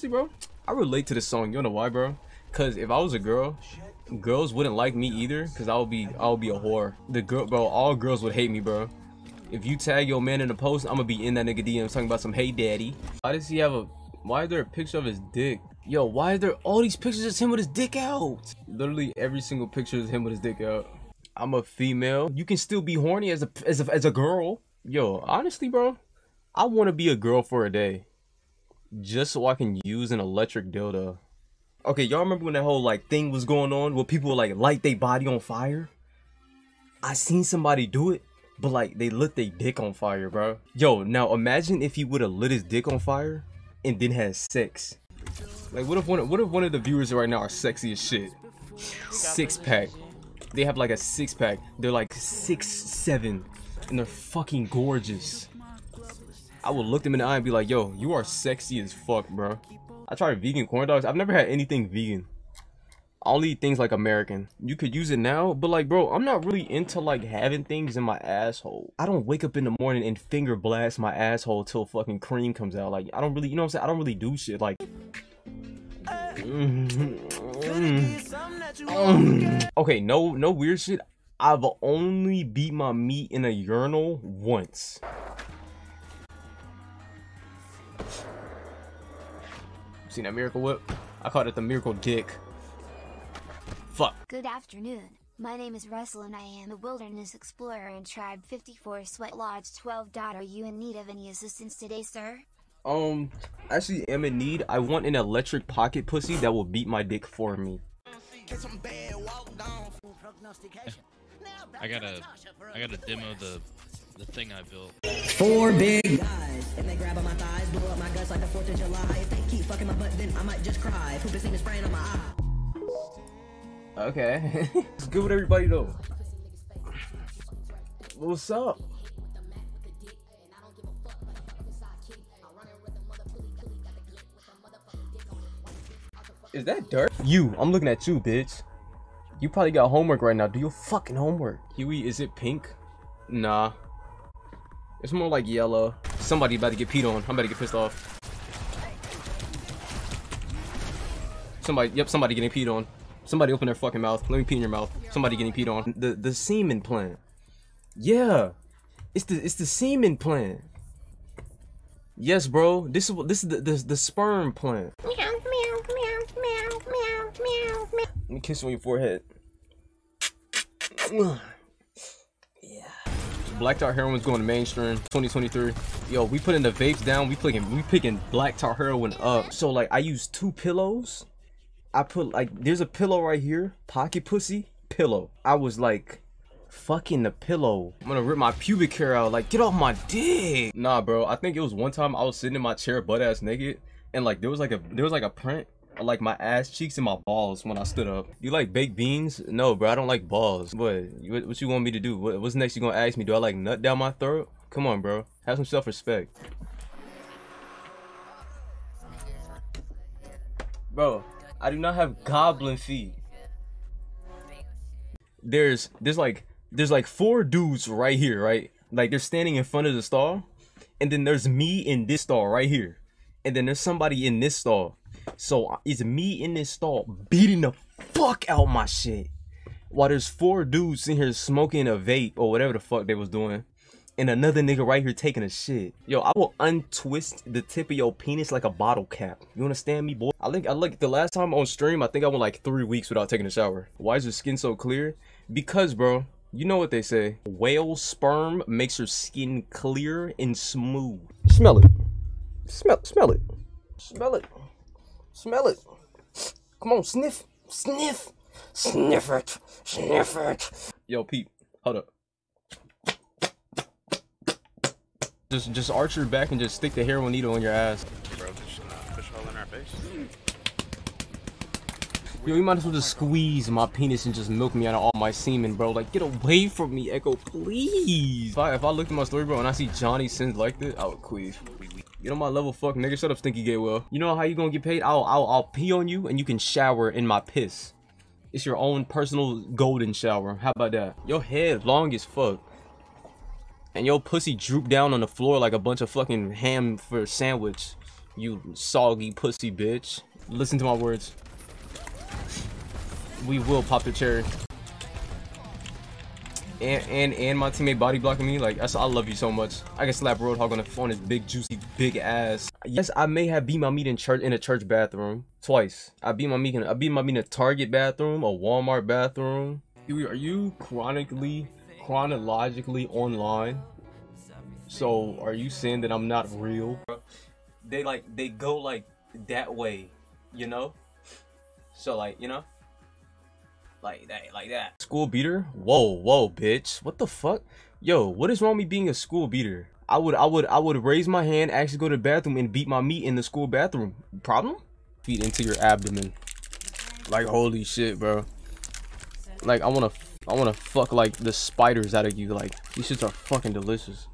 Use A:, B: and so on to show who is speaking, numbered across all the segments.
A: See, bro, I relate to this song. You know why, bro? Cause if I was a girl, girls wouldn't like me either. Cause I would be, I would be a whore. The girl, bro, all girls would hate me, bro. If you tag your man in the post, I'm gonna be in that nigga DM talking about some hey daddy. Why does he have a? Why is there a picture of his dick? Yo, why are there all these pictures of him with his dick out? Literally every single picture is him with his dick out. I'm a female. You can still be horny as a as a, as a girl. Yo, honestly, bro, I want to be a girl for a day, just so I can use an electric dildo. Okay, y'all remember when that whole like thing was going on where people like light their body on fire? I seen somebody do it, but like they lit their dick on fire, bro. Yo, now imagine if he would have lit his dick on fire and then had sex. Like, what if one? of, What if one of the viewers right now are sexy as shit? Six pack. They have like a six pack. They're like six seven, and they're fucking gorgeous. I would look them in the eye and be like, "Yo, you are sexy as fuck, bro." I tried vegan corn dogs. I've never had anything vegan. I only eat things like American. You could use it now, but like, bro, I'm not really into like having things in my asshole. I don't wake up in the morning and finger blast my asshole till fucking cream comes out. Like, I don't really, you know what I'm saying? I don't really do shit like. Mm-hmm. okay, no, no weird shit. I've only beat my meat in a urinal once. Seen that miracle whip? I called it the miracle dick. Fuck.
B: Good afternoon. My name is Russell and I am a wilderness explorer in Tribe 54 Sweat Lodge 12. Are you in need of any assistance today, sir?
A: Um, actually am in need. I want an electric pocket pussy that will beat my dick for me.
C: I gotta, I gotta demo the, the thing I built.
D: Four big guys, and they grab on my thighs, blow up my guts like the 4th of July. If they keep fucking my butt, then I might just cry. Poop is even spraying on my eye.
A: Okay. it's good with everybody though. What's up? Is that dirt? You, I'm looking at you, bitch. You probably got homework right now. Do your fucking homework. Huey, is it pink? Nah. It's more like yellow. Somebody about to get peed on. I'm about to get pissed off. Somebody, yep, somebody getting peed on. Somebody open their fucking mouth. Let me pee in your mouth. Somebody getting peed on. The the semen plant. Yeah. It's the it's the semen plant. Yes, bro. This is this is the the, the sperm plant. Meow, meow, meow, meow, meow, meow, meow. Let me kiss on your forehead. Black tar heroin's going to mainstream 2023. Yo, we putting the vapes down. We picking we picking black tar heroin up. So like I use two pillows. I put like there's a pillow right here, pocket pussy pillow. I was like fucking the pillow. I'm gonna rip my pubic hair out. Like, get off my dick. Nah, bro. I think it was one time I was sitting in my chair butt ass naked, and like there was like a there was like a print like my ass cheeks and my balls when I stood up. You like baked beans? No, bro. I don't like balls. What? What, you want me to do? What, what's next? You gonna ask me? Do I like nut down my throat? Come on, bro. Have some self respect. Bro, I do not have goblin feet. There's there's like there's like four dudes right here, right? Like they're standing in front of the stall, and then there's me in this stall right here, and then there's somebody in this stall. So uh, it's me in this stall beating the fuck out my shit, while there's four dudes in here smoking a vape or whatever the fuck they was doing, and another nigga right here taking a shit. Yo, I will untwist the tip of your penis like a bottle cap. You understand me, boy? I think I like the last time on stream, I think I went like three weeks without taking a shower. Why is your skin so clear? Because, bro, you know what they say. Whale sperm makes your skin clear and smooth. Smell it. Smell smell it. Smell it. Smell it. Come on, sniff. Sniff. Sniff it. Sniff it. Yo, Pete, hold up. Just just arch your back and just stick the heroin needle in your ass.
C: Bro, just not push hole in our face.
A: Yo, you might as well just squeeze my penis and just milk me out of all my semen, bro. Like, get away from me, Echo, please. If I, if I looked at my story, bro, and I see Johnny Sins like this, I would queef. Get on my level, fuck, nigga. Shut up, Stinky Gatewell. You know how you gonna get paid? I'll, I'll, I'll pee on you and you can shower in my piss. It's your own personal golden shower. How about that? Your head long as fuck. And your pussy droop down on the floor like a bunch of fucking ham for a sandwich. You soggy pussy bitch. Listen to my words. We will pop the cherry. And and my teammate body blocking me. Like that's I love you so much. I can slap Roadhog on the on his big juicy big ass. Yes, I may have beat my meat in church in a church bathroom twice. I beat my meat in I beat my meat in a Target bathroom, a Walmart bathroom. Are you chronically chronologically online? So are you saying that I'm not real? They like they go like that way, you know? So like, you know? Like that, like that. School beater? Whoa, whoa, bitch. What the fuck? Yo, what is wrong with me being a school beater? I would I would I would raise my hand, actually go to the bathroom and beat my meat in the school bathroom. Problem? Feet into your abdomen. Like holy shit, bro. Like I wanna I wanna fuck like the spiders out of you. Like these shits are fucking delicious.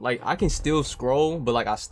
A: Like I can still scroll, but like I stop.